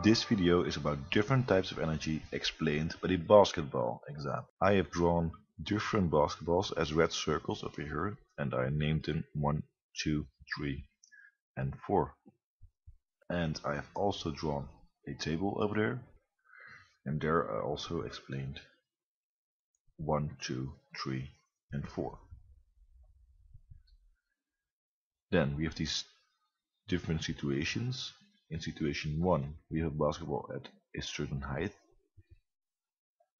This video is about different types of energy explained by the basketball exam. I have drawn different basketballs as red circles over here and I named them 1, 2, 3 and 4. And I have also drawn a table over there and there I also explained 1, 2, 3 and 4. Then we have these different situations. In situation 1 we have basketball at a certain height.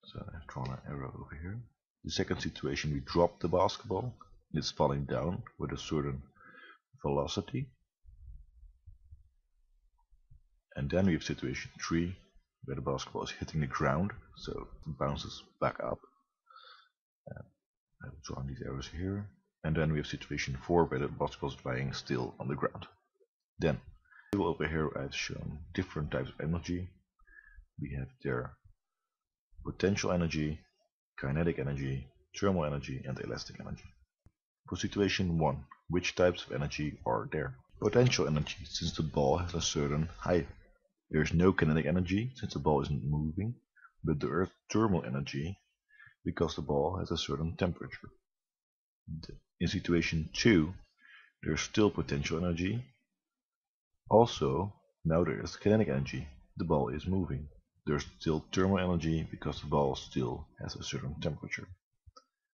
So I've drawn an arrow over here. The second situation we drop the basketball. It's falling down with a certain velocity. And then we have situation 3 where the basketball is hitting the ground so it bounces back up. I've drawn these arrows here. And then we have situation 4 where the basketball is lying still on the ground. Then over here I've shown different types of energy. We have there potential energy, kinetic energy, thermal energy and elastic energy. For situation 1, which types of energy are there? Potential energy, since the ball has a certain height. There is no kinetic energy, since the ball isn't moving, but there is thermal energy, because the ball has a certain temperature. In situation 2, there is still potential energy, also, now there is kinetic energy. The ball is moving. There's still thermal energy because the ball still has a certain temperature.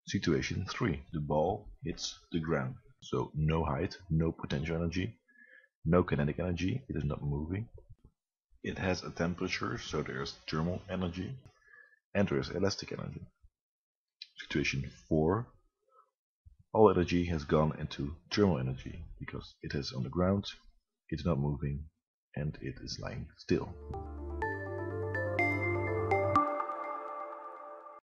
Situation 3. The ball hits the ground. So no height, no potential energy, no kinetic energy, it is not moving. It has a temperature, so there is thermal energy, and there is elastic energy. Situation 4. All energy has gone into thermal energy because it is on the ground, it's not moving and it is lying still.